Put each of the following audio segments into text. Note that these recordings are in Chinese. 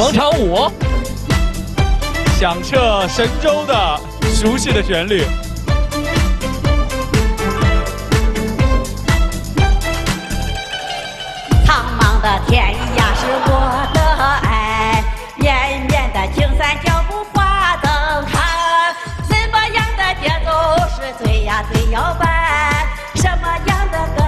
广场舞，响彻神州的熟悉的旋律。苍茫的天涯是我的爱，绵绵的青山脚步花灯开。什么样的节奏是最呀最摇摆？什么样的歌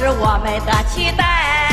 是我们的期待，